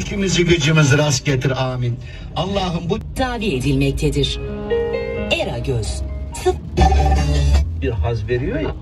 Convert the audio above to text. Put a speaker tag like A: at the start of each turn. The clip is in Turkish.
A: İşimizi gücümüzü rast getir amin. Allah'ım bu
B: tedavi edilmektedir. Era Göz. Sıf
A: bir haz veriyor ya.